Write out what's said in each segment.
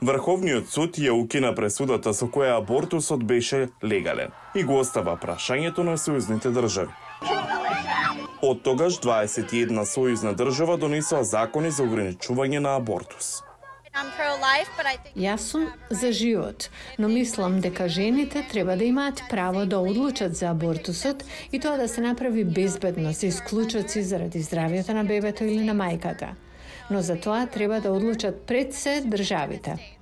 Врховниот суд ја укина пресудата со која абортусот беше легален и го остава прашањето на сојузните држави. Од тогаш 21 сојузна држава донесоа закони за ограничување на абортус. Јас сум за живот, но мислам дека жените треба да имаат право да одлучат за абортусот и тоа да се направи безбедно за исклучоци заради здравјето на бебето или на мајката. Но за тоа треба да одлучат пред се државите.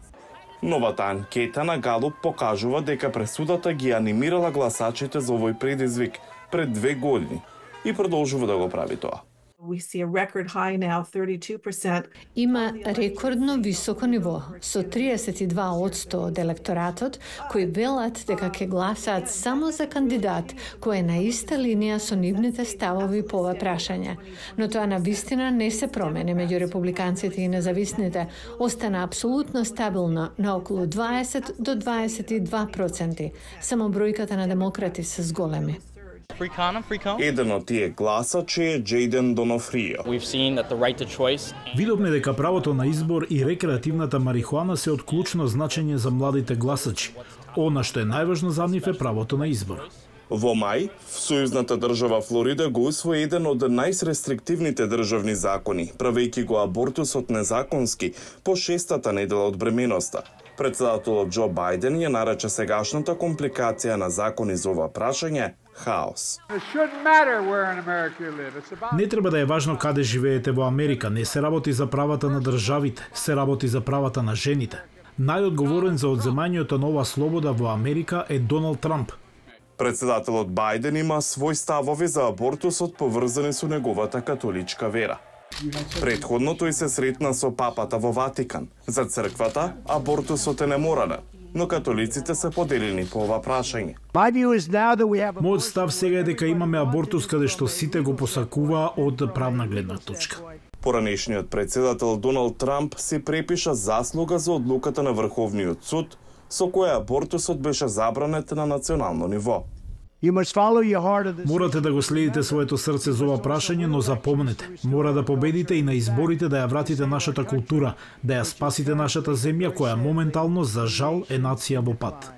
Новата анкета на Галуп покажува дека пресудата ги анимирала гласачите за овој предизвик пред две години и продолжува да го прави тоа. We see a record high now, 32%. Има рекордно високо ниво, со 32% од електоратот кои велат дека ќе гласаат само за кандидат кој е на иста линија со нивните ставови по ова прашање. Но тоа на вистина не се промени меѓу републиканците и независните, остана апсолутно стабилно на околу 20 до 22%. Само бројката на демократи се зголеми. Condom. Еден од тие гласачи е Джейден Донофрио. We've seen that the right to choice Видовме дека правото на избор и рекреативната марихуана се од клучно значење за младите гласачи. Она што е најважно за нив е правото на избор. Во мај, сојузната држава Флорида го усвои еден од најрестриктивните државни закони, правејќи го абортусот незаконски по шестата недела од бременоста. Председателот Џо Бајден ја нарече сегашната компликација на закони за ова прашање хаос. Не треба да е важно каде живеете во Америка, не се работи за правата на државите, се работи за правата на жените. Најодговорен за одземањето на ова слобода во Америка е Доналд Трамп. Председателот Бајден има свој ставови за абортусот поврзани со неговата католичка вера. Предходно тој се сретна со папата во Ватикан. За црквата абортусот е неморален, но католиците се поделени по ова прашање. Мојот став сега е дека имаме абортус каде што сите го посакуваа од правна гледна точка. Поранешниот председател Доналд Трамп се препиша заслуга за одлуката на Врховниот суд со која абортусот беше забранет на национално ниво. Морате да го следите своето срце за ова прашање, но запомнете, мора да победите и на изборите да ја вратите нашата култура, да ја спасите нашата земја која моментално за жал е нација во пат.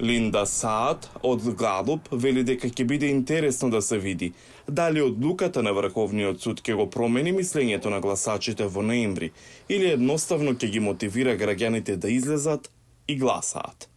Линда Саат од Галуп вели дека ќе биде интересно да се види дали одлуката на Врховниот суд ќе го промени мислењето на гласачите во ноември или едноставно ќе ги мотивира граѓаните да излезат и гласаат.